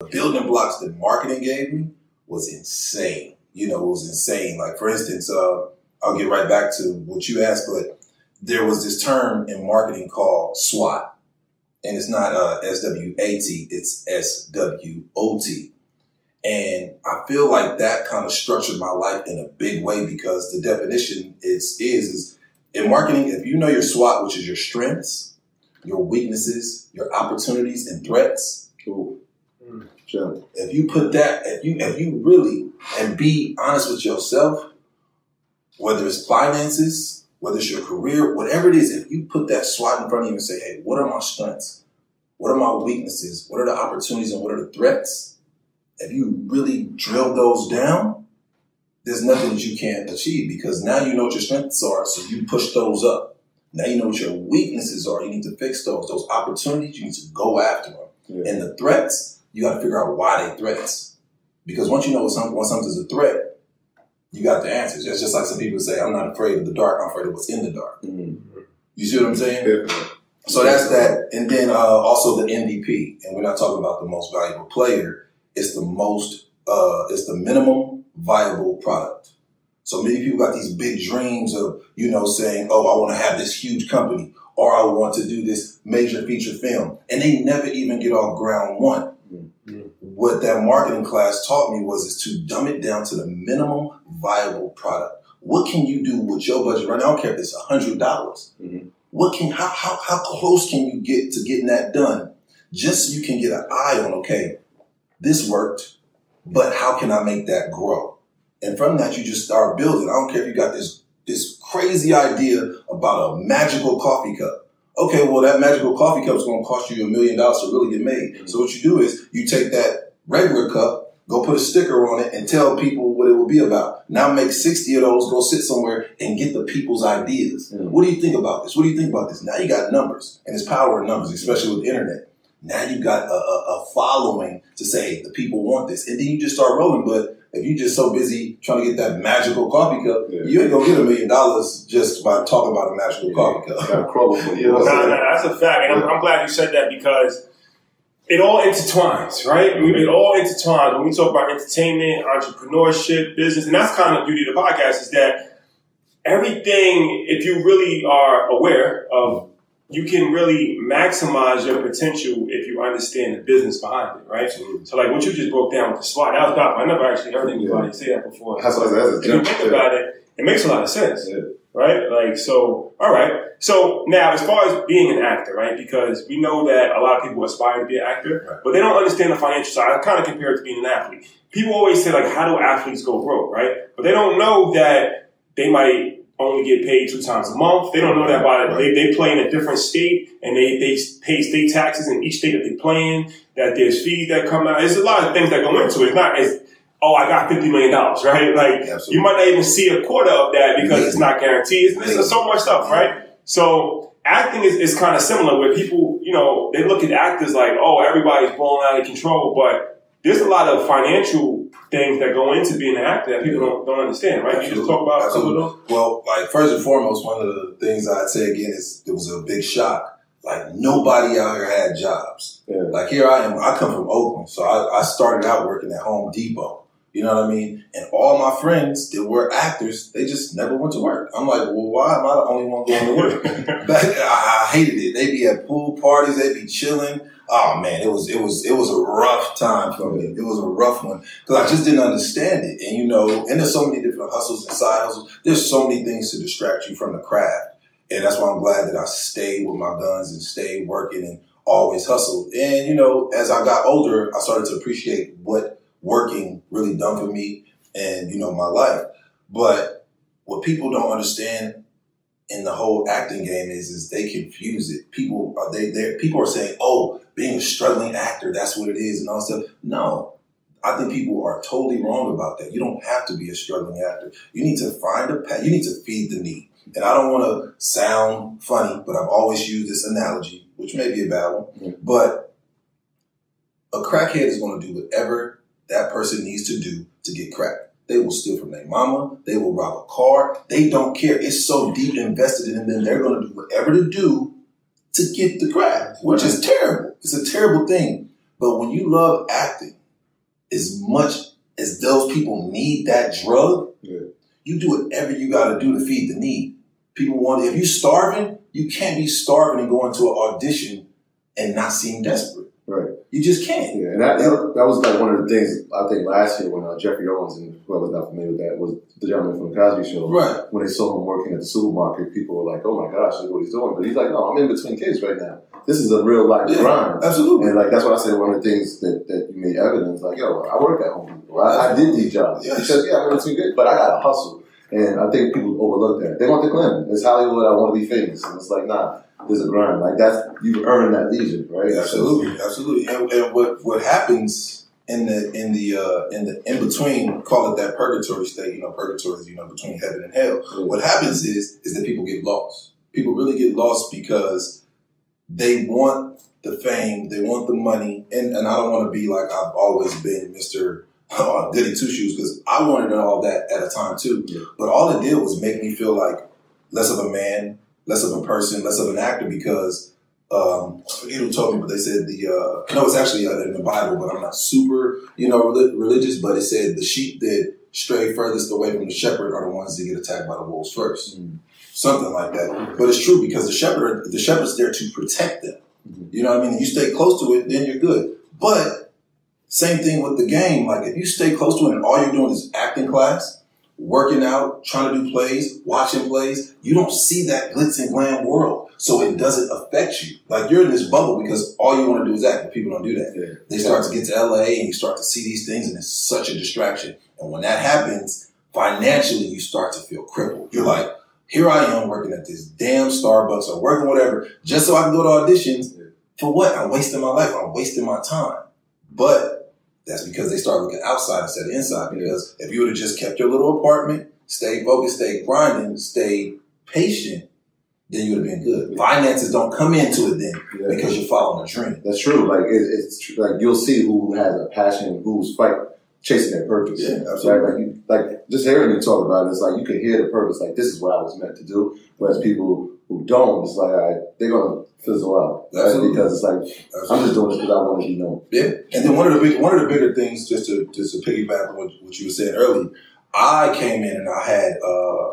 The building blocks that marketing gave me was insane. You know, it was insane. Like for instance, uh, I'll get right back to what you asked, but there was this term in marketing called SWOT. And it's not uh, S-W-A-T, it's S-W-O-T. And I feel like that kind of structured my life in a big way because the definition is, is, is in marketing, if you know your SWOT, which is your strengths, your weaknesses, your opportunities and threats. If you put that, if you if you really and be honest with yourself, whether it's finances, whether it's your career, whatever it is, if you put that SWOT in front of you and say, hey, what are my strengths? What are my weaknesses? What are the opportunities and what are the threats? If you really drill those down, there's nothing that you can't achieve because now you know what your strengths are, so you push those up. Now you know what your weaknesses are. You need to fix those. Those opportunities, you need to go after them. Yeah. And the threats, you got to figure out why they threats. Because once you know something, when something's a threat, you got the answers. It's just like some people say, I'm not afraid of the dark, I'm afraid of what's in the dark. Mm-hmm. You see what I'm saying? So that's that. And then uh, also the MVP. And we're not talking about the most valuable player. It's the most, uh, it's the minimum viable product. So many people got these big dreams of, you know, saying, oh, I want to have this huge company or I want to do this major feature film. And they never even get off ground one. What that marketing class taught me was is to dumb it down to the minimum viable product. What can you do with your budget right now? I don't care if it's hundred dollars. Mm-hmm. What can how, how how close can you get to getting that done? Just so you can get an eye on, okay, this worked, but how can I make that grow? And from that, you just start building. I don't care if you got this this crazy idea about a magical coffee cup. Okay, well, that magical coffee cup is going to cost you a million dollars to really get made. So what you do is you take that regular cup, go put a sticker on it, and tell people what it will be about. Now make sixty of those, go sit somewhere and get the people's ideas. Mm. What do you think about this? What do you think about this? Now you got numbers, and it's power in numbers, especially with the internet. Now you got a, a, a following to say hey, the people want this, and then you just start rolling. But if you're just so busy trying to get that magical coffee cup, yeah. you ain't gonna get a million dollars just by talking about a magical yeah. coffee cup. you know nah, nah, that's a fact, and I'm, I'm, glad you said that because it all intertwines, right? Mm-hmm. It all intertwines when we talk about entertainment, entrepreneurship, business, and that's kind of the beauty of the podcast is that everything, if you really are aware of you can really maximize your potential if you understand the business behind it, right? Absolutely. So, like what you just broke down with the SWOT, that was dope. I never actually heard anybody yeah. say that before. That's, so, that's a if you think about it, it makes a lot of sense, yeah. right? Like, so, all right. So now, as far as being an actor, right? Because we know that a lot of people aspire to be an actor, right. but they don't understand the financial side. I kind of compare it to being an athlete. People always say, like, how do athletes go broke, right? But they don't know that they might only get paid two times a month. They don't know that by they, they play in a different state and they, they pay state taxes in each state that they play in, that there's fees that come out. There's a lot of things that go into it. It's not as, oh, I got $50 million, right? Like Absolutely. you might not even see a quarter of that because it's not guaranteed. It's, it's so much stuff, right? So acting is, is kind of similar where people, you know, they look at actors like, oh, everybody's blowing out of control, but there's a lot of financial things that go into being an actor that people don't, don't understand, right? Absolutely. You just talk about Absolutely. some of those. Well, like first and foremost, one of the things I'd say again is it was a big shock. Like nobody out here had jobs. Yeah. Like here I am. I come from Oakland, so I, I started out working at Home Depot. You know what I mean? And all my friends that were actors, they just never went to work. I'm like, well, why am I the only one going to work? Back, I, I hated it. They'd be at pool parties, they'd be chilling oh man, it was it was it was a rough time for me. It was a rough one because I just didn't understand it. And you know, and there's so many different hustles and side hustles. There's so many things to distract you from the craft, and that's why I'm glad that I stayed with my guns and stayed working and always hustled. And you know, as I got older, I started to appreciate what working really done for me and you know my life. But what people don't understand in the whole acting game is is they confuse it. People are they they people are saying, "Oh, being a struggling actor, that's what it is," and all stuff. No, I think people are totally wrong about that. You don't have to be a struggling actor. You need to find a path. You need to feed the need. And I don't want to sound funny, but I've always used this analogy, which may be a bad one, mm-hmm. but a crackhead is going to do whatever that person needs to do to get crack. They will steal from their mama. They will rob a car. They don't care. It's so deep invested in them. They're going to do whatever to do to get the crack, which is terrible. It's a terrible thing. But when you love acting as much as those people need that drug, Yeah. you do whatever you got to do to feed the need. People want if you're starving, you can't be starving and going to an audition and not seem desperate. You just can't. Yeah, and that, that, was like one of the things I think last year when uh, Geoffrey Owens and whoever's not familiar with that was the gentleman from the Cosby Show. Right. When they saw him working at the supermarket, people were like, "Oh my gosh, look what he's doing!" But he's like, "No, I'm in between kids right now. This is a real life Yeah. grind." Absolutely. And like that's why I said. One of the things that, that you made evidence, like, yo, I work at Home. I, I did these jobs. Yes. Says, yeah, I'm in between kids, but I got to hustle. And I think people overlook that. They want the glam. It's Hollywood. I want to be famous. And it's like, nah, there's a grind. Like that's you earn that leisure, right? Absolutely, absolutely. And, and what what happens in the in the uh, in the in between, call it that purgatory state. You know, purgatory is you know between heaven and hell. Yeah. What happens is is that people get lost. People really get lost because they want the fame, they want the money, and, and I don't want to be like I've always been, Mister uh, Goody Two Shoes, because I wanted all that at a time too. Yeah. But all it did was make me feel like less of a man, less of a person, less of an actor because um, I forget who told me, but they said the uh, no, it's actually uh, in the Bible, but I'm not super you know reli- religious. But it said the sheep that stray furthest away from the shepherd are the ones that get attacked by the wolves first, Mm. something like that. But it's true because the shepherd the shepherd's there to protect them. Mhm. You know what I mean? You stay close to it, then you're good. But same thing with the game. Like if you stay close to it and all you're doing is acting class, working out, trying to do plays, watching plays, you don't see that glitz and glam world. So it doesn't affect you. Like you're in this bubble because all you want to do is act, but people don't do that. Yeah. They start to get to LA and you start to see these things and it's such a distraction. And when that happens, financially you start to feel crippled. You're like, here I am working at this damn Starbucks or working whatever just so I can go to auditions. For what? I'm wasting my life. I'm wasting my time. But that's because they start looking outside instead of inside. Because if you would have just kept your little apartment, stayed focused, stayed grinding, stayed patient, then you would have been good. Finances don't come into it then Yeah. because you're following a dream. That's true. Like it, it's tr- like you'll see who has a passion, who's fight chasing their purpose. Yeah, Right? absolutely. Like you, like just hearing you talk about it, it's like you can hear the purpose. Like this is what I was meant to do. Whereas people who don't, it's like all right, they're gonna fizzle out right? Absolutely. because it's like I'm just doing this because I want to be known. Yeah, and then one of the big, one of the bigger things, just to just to piggyback on what, what you were saying earlier, I came in and I had uh,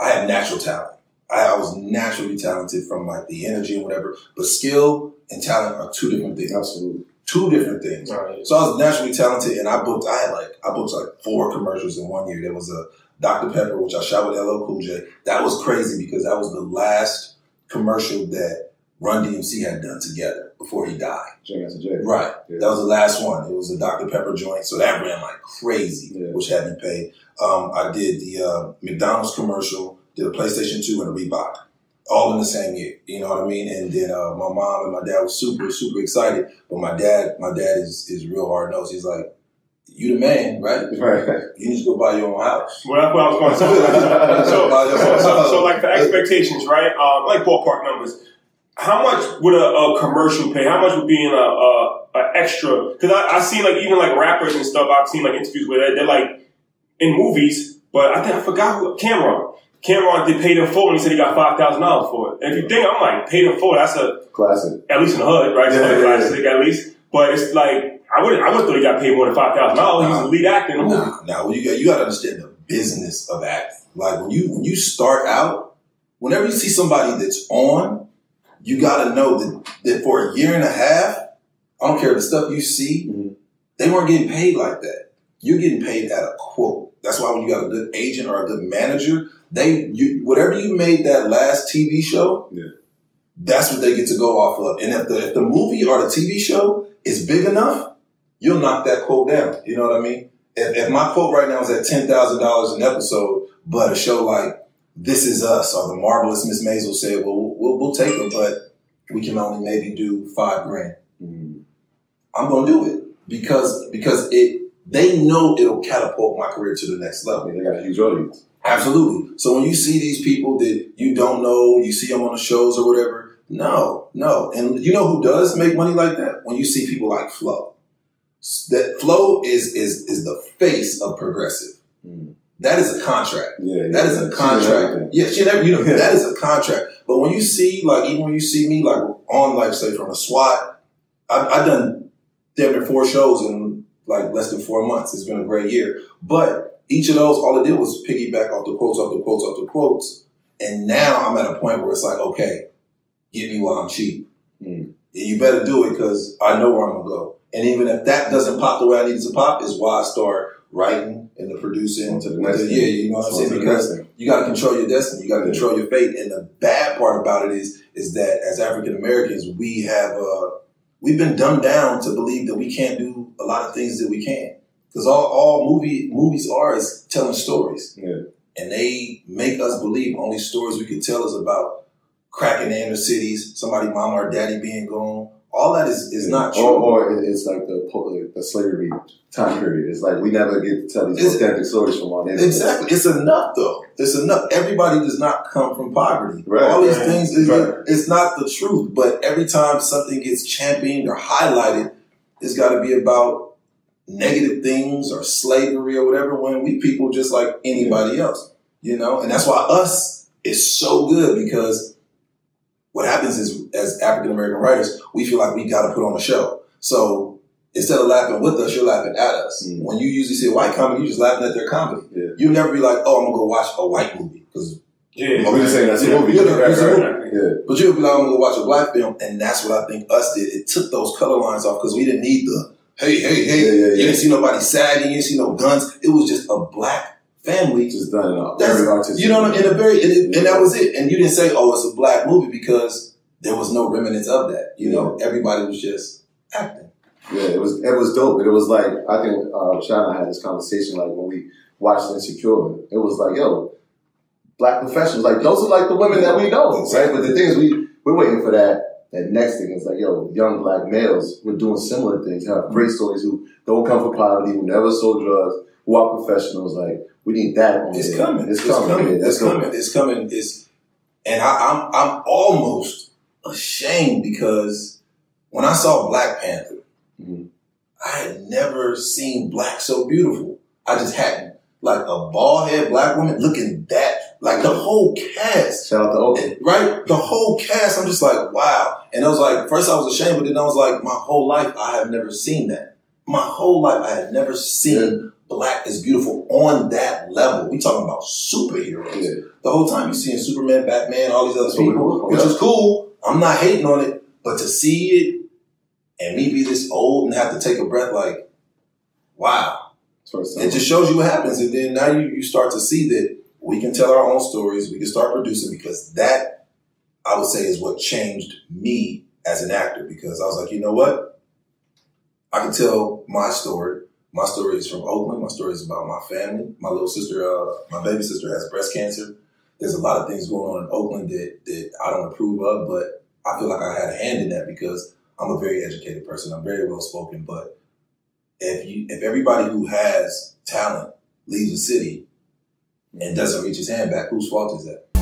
I had natural talent. I, I was naturally talented from like the energy and whatever, but skill and talent are two different things. Absolutely. Two different things. Right. So I was naturally talented, and I booked. I had like I booked like four commercials in one year. There was a Dr Pepper, which I shot with LL Cool J. That was crazy because that was the last commercial that Run DMC had done together before he died. Jay. Right. Yeah. That was the last one. It was a Dr. Pepper joint, so that ran like crazy, Yeah. which had me paid. Um, I did the uh, McDonald's commercial, did a PlayStation 2 and a Reebok, all in the same year. You know what I mean? And then uh, my mom and my dad was super, super excited. But my dad, my dad is is real hard nosed. He's like, "You the man, right? Right. You need to go buy your own house." Well, that's what I was going to say. So, so, so, so, like the expectations, right? Um, like ballpark numbers. How much would a, a commercial pay? How much would be in a, a, a extra? Because I, I see like even like rappers and stuff. I've seen like interviews where they're, they're like in movies, but I think I forgot who Cam'ron. Cam'ron did paid in full, and he said he got five thousand dollars for it. And if you think I'm like paid in full, that's a Classic. at least in the hood, right? Yeah, Yeah, yeah, yeah. classic at least. But it's like I would I would thought he got paid more than five thousand dollars. He was the lead actor movie. Nah, nah. Well, you got you got to understand the business of acting. Like when you when you start out, whenever you see somebody that's on, you got to know that that for a year and a half, I don't care the stuff you see, Mhm. they weren't getting paid like that. You're getting paid at a quote. That's why when you got a good agent or a good manager, they you whatever you made that last TV show, Yeah. that's what they get to go off of. And if the if the movie or the TV show is big enough, you'll knock that quote down. You know what I mean? If, if my quote right now is at ten thousand dollars an episode, but a show like This Is Us or The Marvelous Miss Maisel said, "Well, we'll, we'll take them, but we can only maybe do five grand." Mm. I'm gonna do it because because it they know it'll catapult my career to the next level. they got a huge audience. Absolutely. So when you see these people that you don't know, you see them on the shows or whatever. No, no. And you know who does make money like that? When you see people like Flo. That Flo is is is the face of progressive. Mm. That is a contract. Yeah, That is a contract. Yeah, she never, you know, Yeah. that is a contract. But when you see, like, even when you see me, like, on, like, say, from a SWAT, I've, I've done damn near four shows in like less than four months. It's been a great year. But each of those, all it did was piggyback off the quotes, off the quotes, off the quotes. And now I'm at a point where it's like, okay, give me while I'm cheap. Mm. You better do it because I know where I'm gonna go. And even if that doesn't pop the way I need it to pop, is why I start writing and the producing. To the next yeah, thing. you know what I'm saying? Because you got to control your destiny. You got to control your fate. And the bad part about it is, is that as African Americans, we have uh, we've been dumbed down to believe that we can't do a lot of things that we can. Because all, all movie movies are is telling stories, Yeah. and they make us believe only stories we can tell is about cracking the inner cities, somebody, mama or daddy being gone. All that is is not true. Or, or it's like the the slavery time period. It's like we never get to tell these It's- authentic stories from our. Exactly. It's enough though. It's enough. Everybody does not come from poverty. Right, All these right, things is right. it's not the truth. But every time something gets championed or highlighted, it's gotta be about negative things or slavery or whatever when we people just like anybody else. You know? And that's why us is so good because what happens is as African American writers, we feel like we gotta put on a show. So instead of laughing with us, you're laughing at us. Mm. When you usually see a white comedy, you're just laughing at their comedy. Yeah. You never be like, oh, I'm gonna go watch a white movie. Cause, Yeah. Oh, we just saying that's a movie. yeah, it's a movie. right. Yeah. but you'll be like, I'm gonna go watch a black film. And that's what I think us did. It took those color lines off because we didn't need the, hey, hey, hey. Yeah, yeah, You didn't see nobody sagging. You didn't see no guns. It was just a black family. Just done in a That's- very artistic. You know, what I mean? in a very, and, it, and that was it. And you didn't say, oh, it's a black movie because there was no remnants of that. You know, everybody was just acting. Yeah, it was it was dope. But it was like I think uh Sean and I had this conversation like when we watched Insecure. It was like, yo, black professionals, like those are like the women that we know, right? But the thing is we we're waiting for that that next thing. It's like, yo, young black males who are doing similar things, have great stories who don't come from poverty, who never sold drugs, who are professionals. Like we need that on It's there. coming. It's It's coming. coming. Yeah, It's that's coming. It's coming. It's and I, I'm I'm almost ashamed because when I saw Black Panther, Mhm. I had never seen black so beautiful. I just hadn't. Like a bald head black woman looking that like the whole cast. Shout out to Oakland. Right? The whole cast, I'm just like, wow. And I was like, first I was ashamed, but then I was like, my whole life I have never seen that. My whole life I had never seen black as beautiful on that level. We talking about superheroes. Yeah. The whole time you're seeing Superman, Batman, all these other That's people, which yeah. is cool. I'm not hating on it, but to see it and me be this old and have to take a breath, like, wow. It just shows you what happens. And then now you, you start to see that we can tell our own stories. We can start producing because that, I would say, is what changed me as an actor because I was like, you know what? I can tell my story. My story is from Oakland. My story is about my family. My little sister, uh, my baby sister has breast cancer. There's a lot of things going on in Oakland that, that I don't approve of, but I feel like I had a hand in that because I'm a very educated person. I'm very well spoken, but if you if everybody who has talent leaves the city and doesn't reach his hand back, whose fault is that?